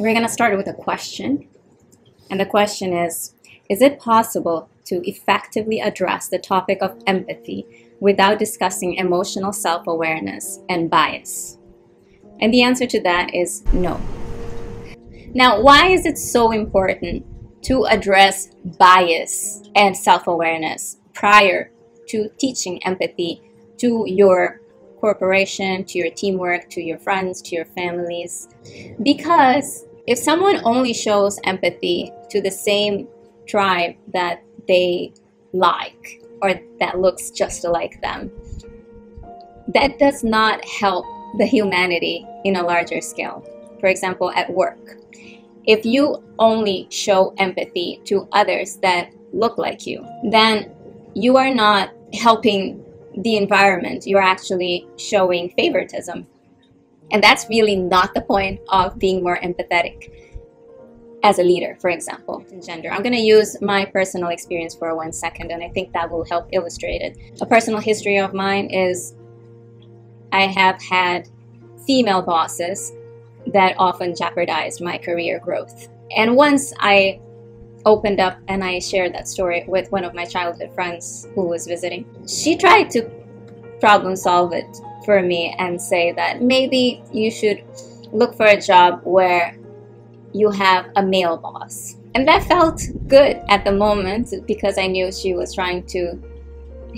We're going to start with a question. And the question is Is it possible to effectively address the topic of empathy without discussing emotional self awareness and bias? And the answer to that is no. Now, why is it so important to address bias and self awareness prior to teaching empathy to your corporation, to your teamwork, to your friends, to your families? Because if someone only shows empathy to the same tribe that they like or that looks just like them, that does not help the humanity in a larger scale. For example, at work, if you only show empathy to others that look like you, then you are not helping the environment. You're actually showing favoritism. And that's really not the point of being more empathetic as a leader, for example, in gender. I'm going to use my personal experience for one second, and I think that will help illustrate it. A personal history of mine is I have had female bosses that often jeopardized my career growth. And once I opened up and I shared that story with one of my childhood friends who was visiting, she tried to problem solve it for me and say that maybe you should look for a job where you have a male boss. And that felt good at the moment because I knew she was trying to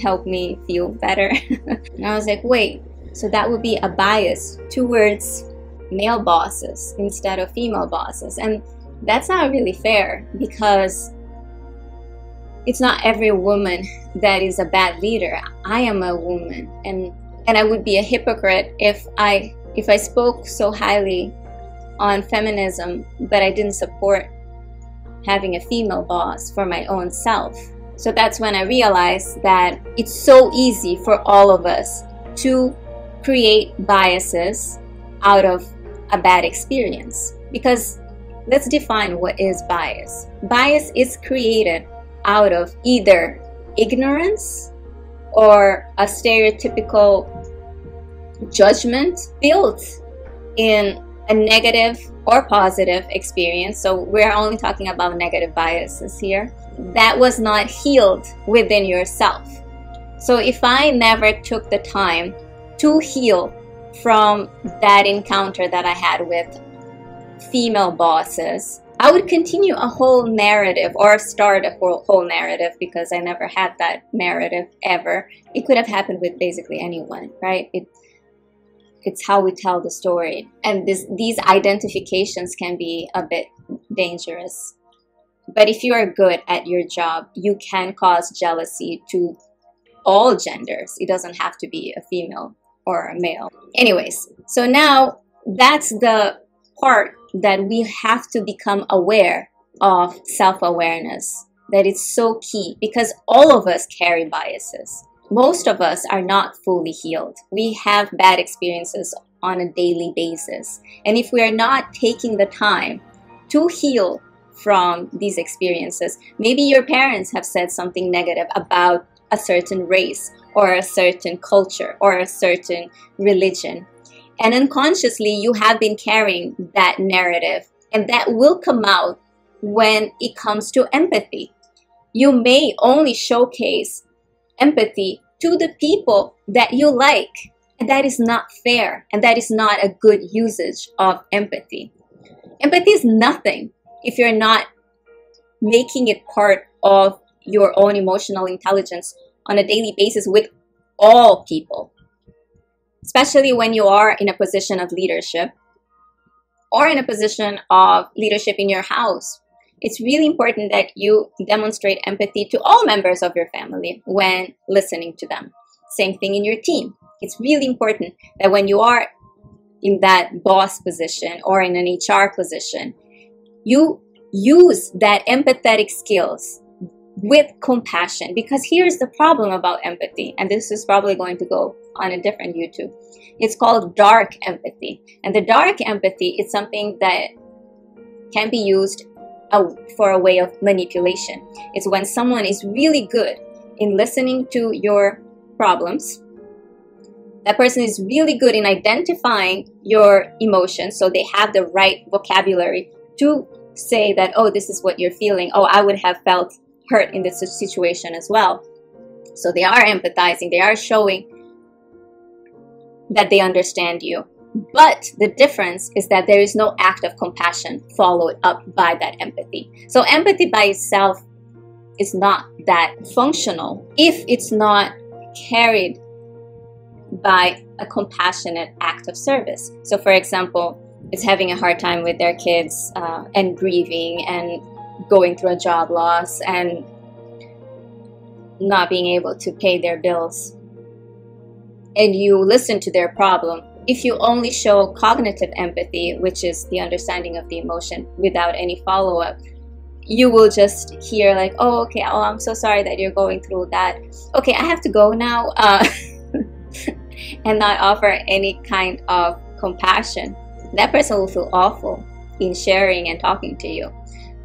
help me feel better. and I was like, wait, so that would be a bias towards male bosses instead of female bosses. And that's not really fair because it's not every woman that is a bad leader. I am a woman and and I would be a hypocrite if I if I spoke so highly on feminism but I didn't support having a female boss for my own self. So that's when I realized that it's so easy for all of us to create biases out of a bad experience. Because let's define what is bias. Bias is created out of either ignorance or a stereotypical judgment built in a negative or positive experience. So we're only talking about negative biases here. That was not healed within yourself. So if I never took the time to heal from that encounter that I had with female bosses, I would continue a whole narrative or start a whole, whole narrative because I never had that narrative ever. It could have happened with basically anyone, right? It, it's how we tell the story. And this, these identifications can be a bit dangerous. But if you are good at your job, you can cause jealousy to all genders. It doesn't have to be a female or a male. Anyways, so now that's the part that we have to become aware of self-awareness that it's so key because all of us carry biases. Most of us are not fully healed. We have bad experiences on a daily basis. And if we are not taking the time to heal from these experiences maybe your parents have said something negative about a certain race or a certain culture or a certain religion. And unconsciously, you have been carrying that narrative, and that will come out when it comes to empathy. You may only showcase empathy to the people that you like, and that is not fair, and that is not a good usage of empathy. Empathy is nothing if you're not making it part of your own emotional intelligence on a daily basis with all people, especially when you are in a position of leadership or in a position of leadership in your house. It's really important that you demonstrate empathy to all members of your family when listening to them. Same thing in your team. It's really important that when you are in that boss position or in an HR position, you use that empathetic skills with compassion. Because here's the problem about empathy and this is probably going to go on a different youtube. It's called dark empathy. And the dark empathy is something that can be used for a way of manipulation. It's when someone is really good in listening to your problems that person is really good in identifying your emotions so they have the right vocabulary to say that oh this is what you're feeling. Oh i would have felt hurt in this situation as well. So they are empathizing they are showing that they understand you. But the difference is that there is no act of compassion followed up by that empathy. So empathy by itself is not that functional if it's not carried by a compassionate act of service. So, for example, it's having a hard time with their kids uh, and grieving and going through a job loss and not being able to pay their bills. And you listen to their problem. If you only show cognitive empathy, which is the understanding of the emotion without any follow up, you will just hear, like, oh, okay, oh, I'm so sorry that you're going through that. Okay, I have to go now. Uh, and not offer any kind of compassion, that person will feel awful in sharing and talking to you.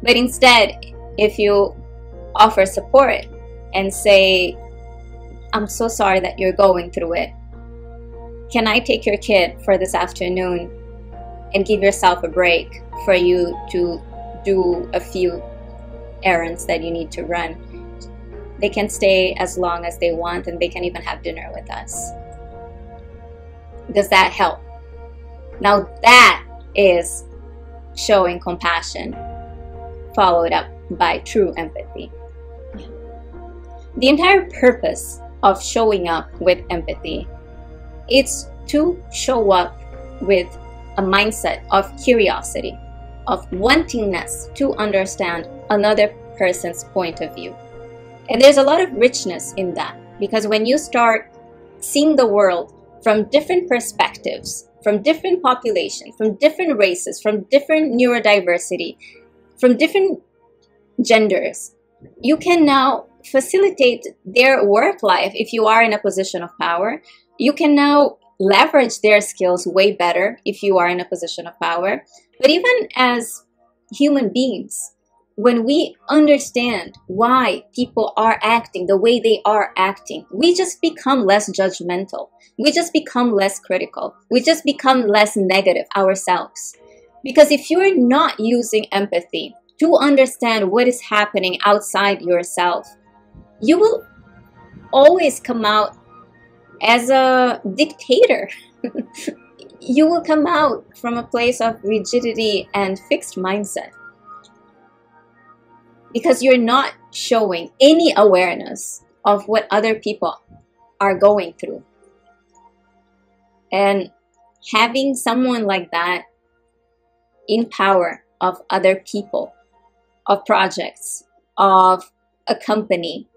But instead, if you offer support and say, I'm so sorry that you're going through it. Can I take your kid for this afternoon and give yourself a break for you to do a few errands that you need to run? They can stay as long as they want and they can even have dinner with us. Does that help? Now that is showing compassion followed up by true empathy. The entire purpose of showing up with empathy is to show up with a mindset of curiosity, of wantingness to understand another person's point of view. And there's a lot of richness in that because when you start seeing the world from different perspectives, from different populations, from different races, from different neurodiversity, from different genders, you can now facilitate their work life if you are in a position of power. You can now leverage their skills way better if you are in a position of power. But even as human beings, when we understand why people are acting the way they are acting, we just become less judgmental. We just become less critical. We just become less negative ourselves. Because if you're not using empathy to understand what is happening outside yourself, you will always come out as a dictator. you will come out from a place of rigidity and fixed mindset because you're not showing any awareness of what other people are going through. And having someone like that in power of other people, of projects, of a company,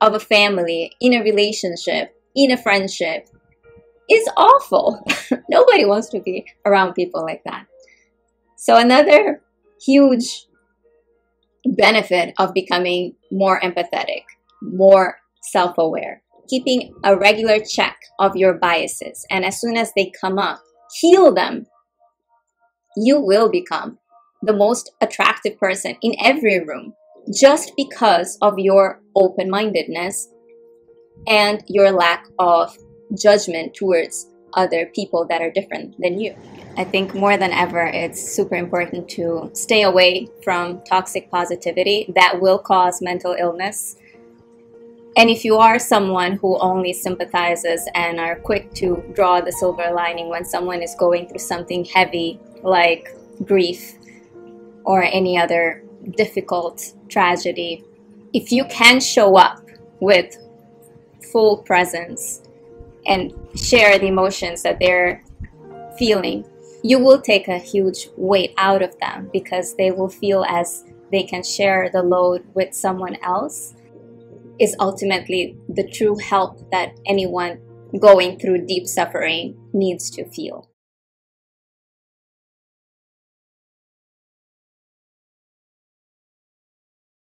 of a family, in a relationship, in a friendship, is awful. Nobody wants to be around people like that. So, another huge benefit of becoming more empathetic, more self aware. Keeping a regular check of your biases, and as soon as they come up, heal them. You will become the most attractive person in every room just because of your open mindedness and your lack of judgment towards other people that are different than you. I think more than ever, it's super important to stay away from toxic positivity that will cause mental illness. And if you are someone who only sympathizes and are quick to draw the silver lining when someone is going through something heavy like grief or any other difficult tragedy, if you can show up with full presence and share the emotions that they're feeling, you will take a huge weight out of them because they will feel as they can share the load with someone else is ultimately the true help that anyone going through deep suffering needs to feel.